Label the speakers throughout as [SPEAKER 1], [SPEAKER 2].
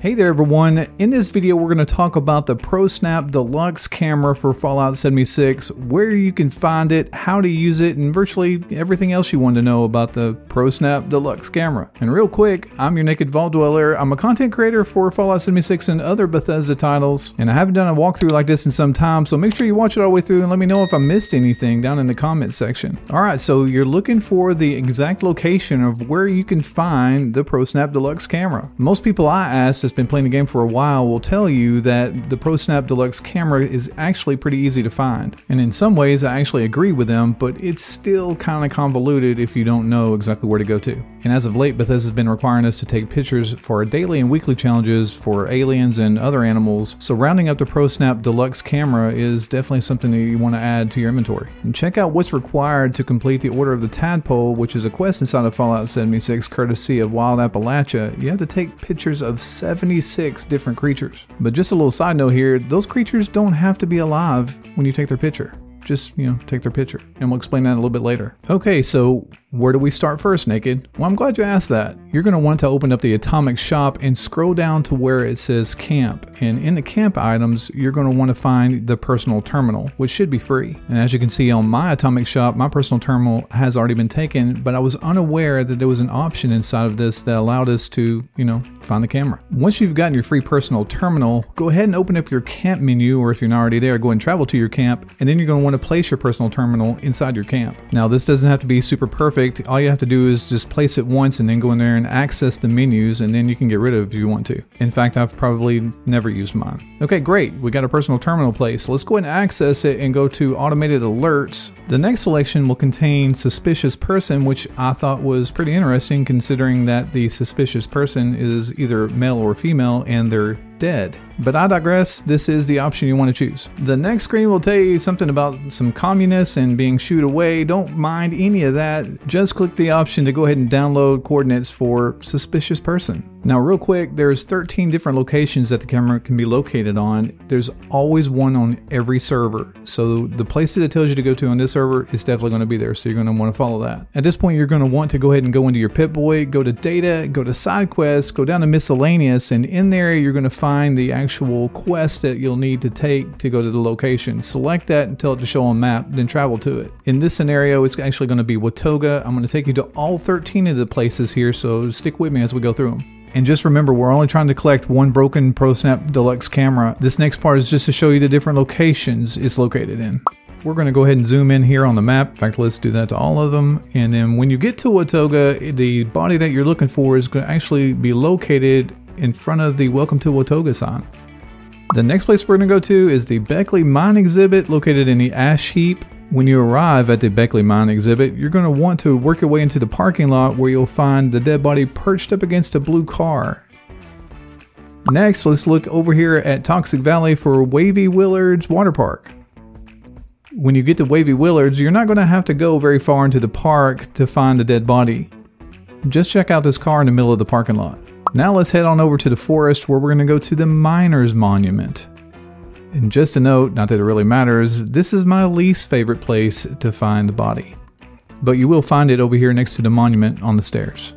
[SPEAKER 1] Hey there everyone, in this video we're going to talk about the ProSnap Deluxe camera for Fallout 76, where you can find it, how to use it, and virtually everything else you want to know about the ProSnap Deluxe camera. And real quick, I'm your Naked Vault Dweller, I'm a content creator for Fallout 76 and other Bethesda titles, and I haven't done a walkthrough like this in some time, so make sure you watch it all the way through and let me know if I missed anything down in the comment section. Alright, so you're looking for the exact location of where you can find the ProSnap Deluxe camera. Most people I asked been playing the game for a while will tell you that the ProSnap Deluxe camera is actually pretty easy to find. And in some ways, I actually agree with them, but it's still kind of convoluted if you don't know exactly where to go to. And as of late, Bethesda's been requiring us to take pictures for our daily and weekly challenges for aliens and other animals, so rounding up the ProSnap Deluxe camera is definitely something that you want to add to your inventory. And check out what's required to complete the Order of the Tadpole, which is a quest inside of Fallout 76 courtesy of Wild Appalachia. You have to take pictures of 76 six different creatures. But just a little side note here, those creatures don't have to be alive when you take their picture. Just, you know, take their picture. And we'll explain that a little bit later. Okay, so where do we start first, Naked? Well, I'm glad you asked that. You're going to want to open up the Atomic Shop and scroll down to where it says Camp. And in the camp items, you're going to want to find the personal terminal, which should be free. And as you can see on my Atomic Shop, my personal terminal has already been taken, but I was unaware that there was an option inside of this that allowed us to, you know, find the camera. Once you've gotten your free personal terminal, go ahead and open up your camp menu, or if you're not already there, go and travel to your camp, and then you're going to want to place your personal terminal inside your camp. Now, this doesn't have to be super perfect perfect. All you have to do is just place it once and then go in there and access the menus and then you can get rid of it if you want to. In fact, I've probably never used mine. Okay, great. We got a personal terminal place. Let's go ahead and access it and go to automated alerts. The next selection will contain suspicious person, which I thought was pretty interesting considering that the suspicious person is either male or female and they're dead. But I digress, this is the option you want to choose. The next screen will tell you something about some communists and being shooed away. Don't mind any of that. Just click the option to go ahead and download coordinates for suspicious person. Now real quick, there's 13 different locations that the camera can be located on. There's always one on every server. So the place that it tells you to go to on this server is definitely going to be there. So you're going to want to follow that. At this point, you're going to want to go ahead and go into your Pip-Boy, go to data, go to side quests, go down to miscellaneous, and in there you're going to find the actual quest that you'll need to take to go to the location. Select that and tell it to show on map, then travel to it. In this scenario, it's actually going to be Watoga. I'm going to take you to all 13 of the places here, so stick with me as we go through them. And just remember, we're only trying to collect one broken ProSnap Deluxe camera. This next part is just to show you the different locations it's located in. We're going to go ahead and zoom in here on the map. In fact, let's do that to all of them. And then when you get to Watoga, the body that you're looking for is going to actually be located in front of the Welcome to Watoga sign. The next place we're going to go to is the Beckley Mine Exhibit located in the Ash Heap when you arrive at the Beckley Mine exhibit, you're going to want to work your way into the parking lot where you'll find the dead body perched up against a blue car. Next, let's look over here at Toxic Valley for Wavy Willards Water Park. When you get to Wavy Willards, you're not going to have to go very far into the park to find the dead body. Just check out this car in the middle of the parking lot. Now let's head on over to the forest where we're going to go to the Miners Monument. And just a note, not that it really matters, this is my least favorite place to find the body. But you will find it over here next to the monument on the stairs.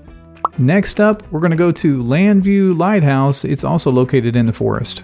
[SPEAKER 1] Next up, we're going to go to Landview Lighthouse. It's also located in the forest.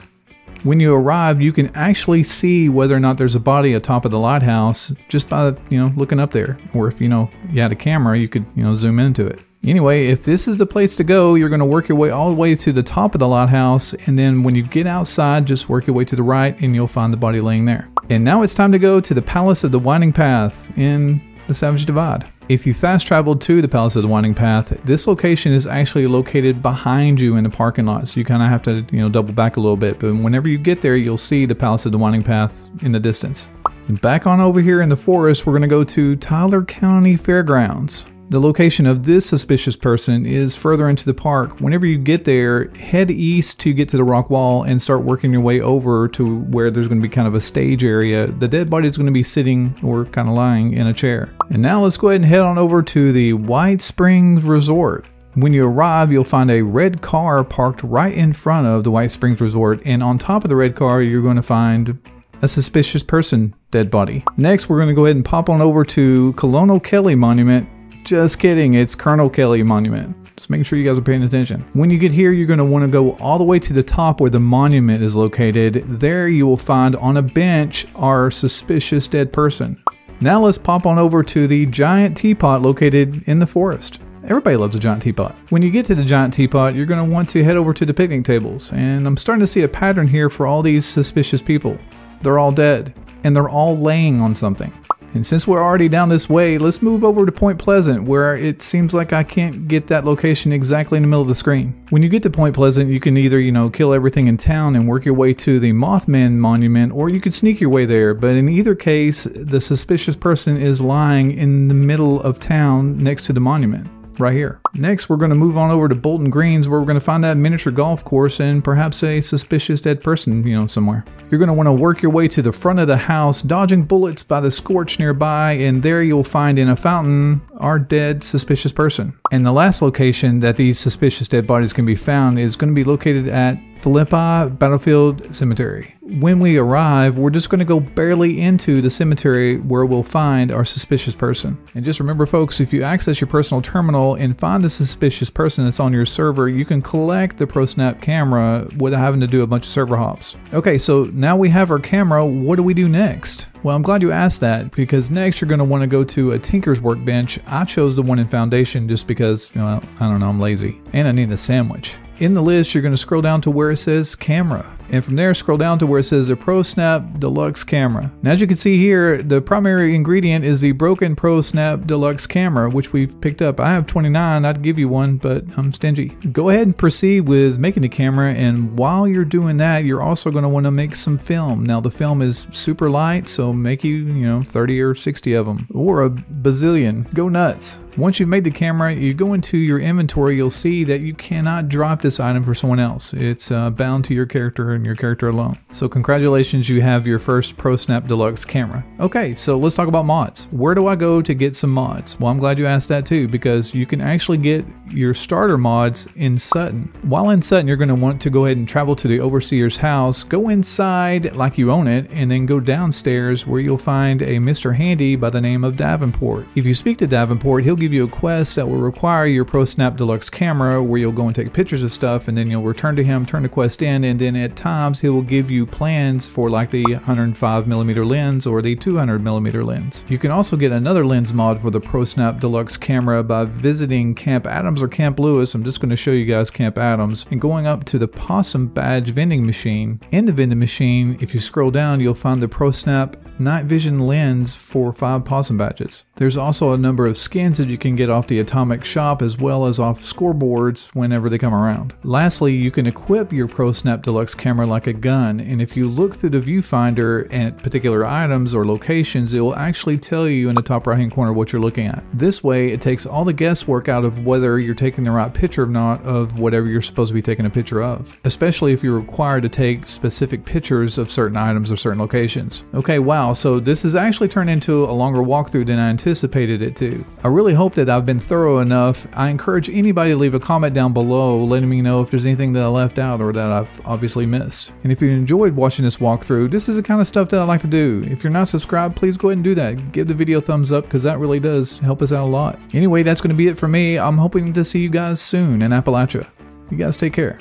[SPEAKER 1] When you arrive, you can actually see whether or not there's a body atop of the lighthouse just by, you know, looking up there. Or if, you know, you had a camera, you could, you know, zoom into it. Anyway, if this is the place to go, you're going to work your way all the way to the top of the lighthouse, and then when you get outside, just work your way to the right and you'll find the body laying there. And now it's time to go to the Palace of the Winding Path in the Savage Divide. If you fast traveled to the Palace of the Winding Path, this location is actually located behind you in the parking lot, so you kind of have to, you know, double back a little bit. But whenever you get there, you'll see the Palace of the Winding Path in the distance. And back on over here in the forest, we're going to go to Tyler County Fairgrounds. The location of this suspicious person is further into the park. Whenever you get there, head east to get to the rock wall and start working your way over to where there's going to be kind of a stage area. The dead body is going to be sitting or kind of lying in a chair. And now let's go ahead and head on over to the White Springs Resort. When you arrive, you'll find a red car parked right in front of the White Springs Resort, and on top of the red car, you're going to find a suspicious person dead body. Next, we're going to go ahead and pop on over to Colonel Kelly Monument Just kidding, it's Colonel Kelly Monument. Just making sure you guys are paying attention. When you get here, you're going to want to go all the way to the top where the monument is located. There you will find on a bench our suspicious dead person. Now let's pop on over to the giant teapot located in the forest. Everybody loves a giant teapot. When you get to the giant teapot, you're going to want to head over to the picnic tables. And I'm starting to see a pattern here for all these suspicious people. They're all dead, and they're all laying on something. And since we're already down this way, let's move over to Point Pleasant, where it seems like I can't get that location exactly in the middle of the screen. When you get to Point Pleasant, you can either, you know, kill everything in town and work your way to the Mothman Monument, or you could sneak your way there. But in either case, the suspicious person is lying in the middle of town next to the monument right here. Next, we're going to move on over to Bolton Greens where we're going to find that miniature golf course and perhaps a suspicious dead person, you know, somewhere. You're going to want to work your way to the front of the house, dodging bullets by the scorch nearby, and there you'll find in a fountain our dead suspicious person. And the last location that these suspicious dead bodies can be found is going to be located at Philippi Battlefield Cemetery. When we arrive, we're just going to go barely into the cemetery where we'll find our suspicious person. And just remember, folks, if you access your personal terminal and find a suspicious person that's on your server, you can collect the ProSnap camera without having to do a bunch of server hops. Okay, so now we have our camera. What do we do next? Well, I'm glad you asked that because next you're going to want to go to a Tinker's Workbench. I chose the one in Foundation just because, you know, I don't know, I'm lazy and I need a sandwich. In the list, you're going to scroll down to where it says camera. And from there, scroll down to where it says the ProSnap Deluxe camera. And as you can see here, the primary ingredient is the broken ProSnap Deluxe camera, which we've picked up. I have 29, I'd give you one, but I'm stingy. Go ahead and proceed with making the camera. And while you're doing that, you're also going to want to make some film. Now, the film is super light, so make you, you know, 30 or 60 of them, or a bazillion. Go nuts. Once you've made the camera, you go into your inventory, you'll see that you cannot drop this item for someone else. It's uh, bound to your character and your character alone. So congratulations, you have your first ProSnap Deluxe camera. Okay, so let's talk about mods. Where do I go to get some mods? Well, I'm glad you asked that too, because you can actually get your starter mods in Sutton. While in Sutton, you're going to want to go ahead and travel to the Overseer's house, go inside like you own it, and then go downstairs where you'll find a Mr. Handy by the name of Davenport. If you speak to Davenport, he'll give you a quest that will require your ProSnap Deluxe camera where you'll go and take pictures of stuff and then you'll return to him, turn the quest in, and then at times he will give you plans for like the 105mm lens or the 200mm lens. You can also get another lens mod for the ProSnap Deluxe camera by visiting Camp Adams or Camp Lewis. I'm just going to show you guys Camp Adams and going up to the Possum Badge vending machine. In the vending machine, if you scroll down, you'll find the ProSnap Night Vision lens for five Possum badges. There's also a number of skins that you can get off the Atomic Shop as well as off scoreboards whenever they come around. Lastly, you can equip your ProSnap Deluxe camera like a gun, and if you look through the viewfinder at particular items or locations, it will actually tell you in the top right hand corner what you're looking at. This way, it takes all the guesswork out of whether you're taking the right picture or not of whatever you're supposed to be taking a picture of, especially if you're required to take specific pictures of certain items or certain locations. Okay, wow, so this has actually turned into a longer walkthrough than I anticipated it to. I really hope that I've been thorough enough. I encourage anybody to leave a comment down below letting me know if there's anything that I left out or that I've obviously missed. And if you enjoyed watching this walkthrough, this is the kind of stuff that I like to do. If you're not subscribed, please go ahead and do that. Give the video a thumbs up because that really does help us out a lot. Anyway, that's going to be it for me. I'm hoping to see you guys soon in Appalachia. You guys take care.